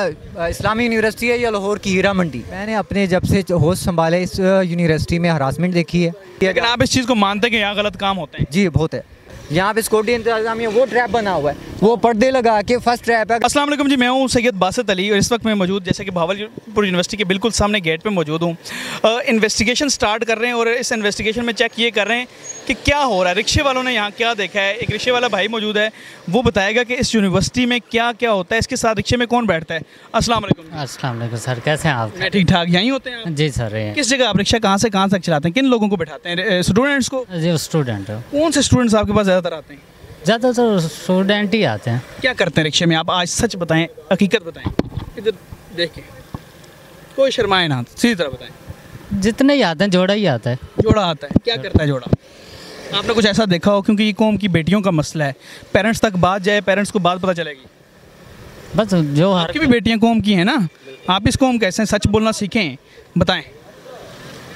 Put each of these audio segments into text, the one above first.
इस्लामी university है या लाहौर की हीरा मंडी? मैंने अपने जब से होश संभाले इस यूनिवर्सिटी में हरासमेंट देखी है। लेकिन आप इस चीज़ को मानते हैं कि यहाँ गलत काम होते हैं? जी बहुत है। यहाँ पे सिक्योरिटी इंतजामिया वो ट्रैप बना हुआ है। वो पर्दे लगा के फ़र्स्ट ट्रैप है। अस्सलाम वालेकुम जी मैं हूँ सैयद बासत अली और इस वक्त मैं मौजूद जैसे कि भावलपुर यूनिवर्सिटी के बिल्कुल सामने गेट पे मौजूद हूँ। इन्वेस्टिगेशन स्टार्ट कर रहे हैं और इस इन्वेस्टिगेशन में चेक ये कर रहे हैं कि क्या हो रहा है। रिक्शे वालों ने यहाँ क्या देखा है? एक रिक्शे वाला भाई मौजूद है वो बताएगा कि इस यूनिवर्सिटी में क्या क्या होता है इसके साथ रिक्शे में कौन बैठता है? अस्सलाम वालेकुम। अस्सलाम वालेकुम सर कैसे हैं आप? ठीक ठाक यहीं होते हैं जी सर किस जगह आप रिक्शा कहाँ से कहाँ तक चलाते हैं? किन लोगों को बैठाते हैं? स्टूडेंट्स को? जी स्टूडेंट कौन से स्टूडेंट्स आपके पास ज़्यादातर आते हैं? ज़्यादातर स्टूडेंट ही आते हैं। क्या करते हैं रिक्शे में? आप आज सच बताएँ हकीकत बताएँ। इधर देख कोई शर्माए ना सीधी तरह बताएँ। जितने ही आते हैं जोड़ा ही आता है। जोड़ा आता है। क्या करता है जोड़ा? आपने कुछ ऐसा देखा हो? क्योंकि ये कौम की बेटियों का मसला है। पेरेंट्स तक बात जाए पेरेंट्स को बात पता चलेगी। बस जो हर आपकी भी बेटियाँ कौम की हैं ना? आप इस कौम कैसे हैं? सच बोलना सीखें। बताएँ।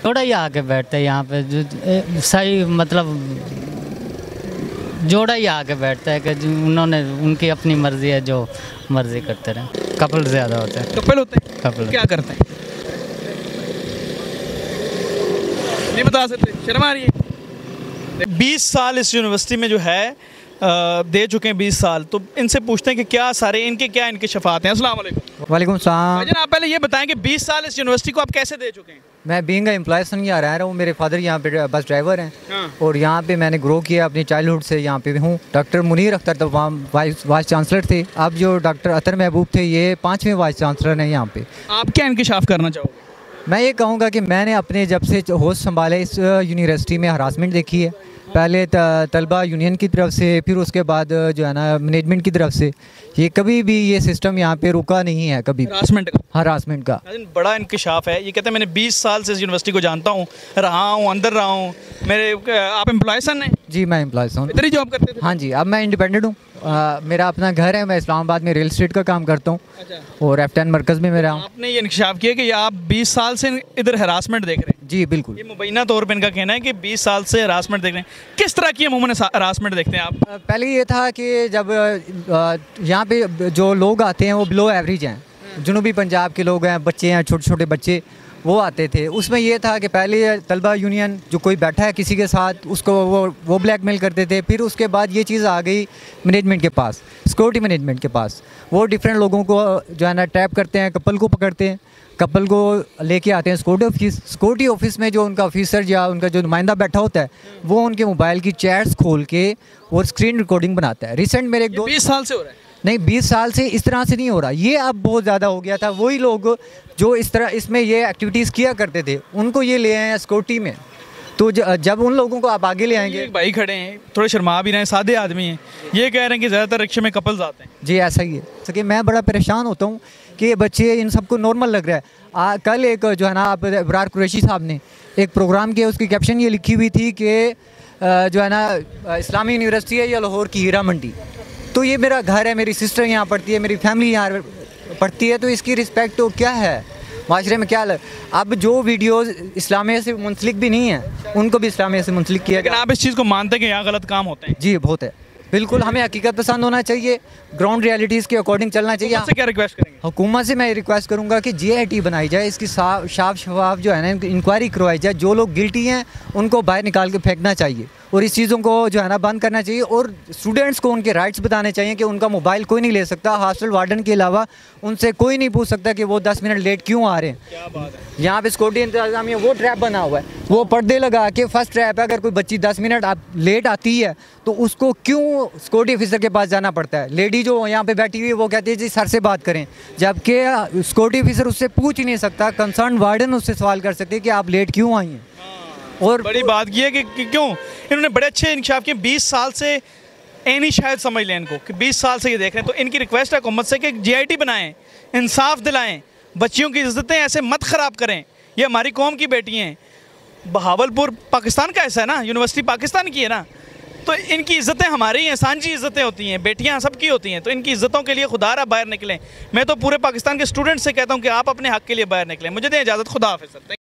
जोड़ा ही आके बैठते हैं यहाँ पे। जो सही मतलब जोड़ा ही आके बैठता है कि उन्होंने उनकी अपनी मर्ज़ी है जो मर्ज़ी करते रहे। कपल ज़्यादा होते हैं। कपल होते हैं? कपल। क्या करते हैं? नहीं बता सकते। शर्म आ रही है। बीस साल इस यूनिवर्सिटी में जो है दे चुके हैं बीस साल। तो इनसे पूछते हैं कि क्या सारे इनके क्या इनके शफात हैं? अस्सलाम वालेकुम। वालेकुम सलाम। भाईजान आप पहले ये बताएँ कि 20 साल इस यूनिवर्सिटी को आप कैसे दे चुके हैं? मैं बींग एम्प्लॉय सन यहाँ रह रहा हूँ मेरे फादर यहाँ पे बस ड्राइवर हैं। हाँ। और यहाँ पे मैंने ग्रो किया अपनी चाइल्डहुड से यहाँ पे हूँ। डॉक्टर मुनीर अख्तर तो वाइस वाइस चांसलर थे। अब जो डॉक्टर अतर महबूब थे ये पाँचवें वाइस चांसलर हैं यहाँ पे। आप क्या इंकशाफ करना चाहोगे? मैं ये कहूँगा कि मैंने अपने जब से होस्ट संभाले इस यूनिवर्सिटी में हरासमेंट देखी है। पहले तलबा यूनियन की तरफ़ से फिर उसके बाद जो है ना मैनेजमेंट की तरफ़ से ये कभी भी ये सिस्टम यहाँ पे रुका नहीं है कभी हरासमेंट का? हरासमेंट का। बड़ा इंकशाफ है। ये कहते हैं मैंने 20 साल से इस यूनिवर्सिटी को जानता हूँ। रहा हूँ अंदर रहा हूँ। मेरे आप एम्प्लॉय सन हैं? जी मैं एम्प्लॉय हूँ। इधर ही जॉब करते थे? हाँ जी अब मैं इंडिपेंडेंट हूँ। मेरा अपना घर है मैं इस्लामाबाद में रियल स्टेट का काम करता हूँ। अच्छा। और एफ़ टेन मरकज़ में मेरा हूँ। आपने ये इंकशाफ किया कि आप 20 साल से इधर हरासमेंट देख रहे हैं? जी बिल्कुल। ये मुबैना तौर पर इनका कहना है कि 20 साल से हरासमेंट देख रहे हैं। किस तरह की अमूमन हरासमेंट देखते हैं आप? पहले ये था कि जब यहाँ पे जो लोग आते हैं वो बिलो एवरेज हैं। जुनूबी पंजाब के लोग हैं बच्चे हैं छोटे छोटे बच्चे। वो आते थे। उसमें ये था कि पहले तलबा यूनियन जो कोई बैठा है किसी के साथ, उसको वो वो ब्लैकमेल करते थे। फिर उसके बाद ये चीज़ आ गई मैनेजमेंट के पास सिक्योरिटी मैनेजमेंट के पास। वो डिफरेंट लोगों को जो है ना टैप करते हैं, कपल को पकड़ते हैं। कपल को लेके आते हैं सिक्योरिटी ऑफ़िस सिक्योरिटी ऑफ़िस में जो उनका ऑफिसर या उनका जो नुमाइंदा बैठा होता है, वो उनके मोबाइल की चैट्स खोल के और स्क्रीन रिकॉर्डिंग बनाता है। रिसेंट मेरे एक दो 20 साल से हो रहा है। नहीं बीस साल से इस तरह से नहीं हो रहा। ये अब बहुत ज़्यादा हो गया था। वही लोग जो इस तरह इसमें ये एक्टिविटीज़ किया करते थे उनको ये ले आए हैं सिक्योरिटी में। तो जब उन लोगों को आप आगे ले आएँगे एक भाई खड़े हैं थोड़े शर्मा भी रहे हैं सादे आदमी हैं। ये कह रहे हैं कि ज़्यादातर रिक्शे में कपल्स आते हैं। जी ऐसा ही है। जैसे कि मैं बड़ा परेशान होता हूँ कि बच्चे इन सबको नॉर्मल लग रहा है। आ, कल एक जो है ना आप इब्रार कुरैशी साहब ने एक प्रोग्राम किया उसकी कैप्शन ये लिखी हुई थी कि जो है ना इस्लामी यूनिवर्सिटी है या लाहौर की हीरा मंडी। तो ये मेरा घर है मेरी सिस्टर यहाँ पढ़ती है मेरी फैमिली यहाँ पढ़ती है तो इसकी रिस्पेक्ट तो क्या है? माशरे में क्या लग अब जो वीडियोस इस्लामिया से मुंसलिक भी नहीं है उनको भी इस्लामिया से मुंसलिक किया लेकिन गया आप इस चीज़ को मानते हैं कि यहाँ गलत काम होते हैं? जी बहुत है। बिल्कुल हमें हकीकत पसंद होना चाहिए ग्राउंड रियलिटीज़ के अकॉर्डिंग चलना चाहिए। आपसे क्या रिक्वेस्ट करेंगे? हुकूमत से मैं रिक्वेस्ट करूँगा कि जे बनाई जाए इसकी साफ़ शफाफ जो है ना इंक्वायरी करवाई जाए। जो लोग गिल्टी हैं उनको बाहर निकाल के फेंकना चाहिए और इस चीज़ों को जो है ना बंद करना चाहिए और स्टूडेंट्स को उनके राइट्स बताने चाहिए कि उनका मोबाइल कोई नहीं ले सकता। हॉस्टल वार्डन के अलावा उनसे कोई नहीं पूछ सकता कि वो दस मिनट लेट क्यों आ रहे हैं। यहाँ पे सिक्योरिटी इंतजामिया वो ट्रैप बना हुआ है। वो पर्दे लगा के फ़र्स्ट ट्रैप है अगर कोई बच्ची दस मिनट आप लेट आती है तो उसको क्यों सिक्योरिटी ऑफिसर के पास जाना पड़ता है? लेडी जो यहाँ पे बैठी हुई है वो कहती है जी सर से बात करें। जबकि सिक्योरिटी ऑफिसर उससे पूछ ही नहीं सकता कंसर्न वार्डन उससे सवाल कर सकते हैं कि आप लेट क्यों आई हैं? और बड़ी बात यह है कि, कि क्यों? इन्होंने बड़े अच्छे इंकशाफ किए बीस साल से एनी शायद समझ लें इनको कि बीस साल से ये देख रहे हैं। तो इनकी रिक्वेस्ट है हुकूमत से कि जी बनाएँ इंसाफ दिलाएँ बच्चियों की इज्जतें ऐसे मत ख़राब करें। ये हमारी कौम की बेटी हैं। बहावलपुर पाकिस्तान का ऐसा है ना? यूनिवर्सिटी पाकिस्तान की है ना? तो इनकी इज्जतें हमारी हैं, सांझी इज्जतें होती हैं, बेटियाँ सबकी होती हैं तो इनकी इज्जतों के लिए खुदा रहा बाहर निकलें। मैं तो पूरे पाकिस्तान के स्टूडेंट से कहता हूँ कि आप अपने हक के लिए बाहर निकलें। मुझे दें इजाज़त, खुदा हाफिज़।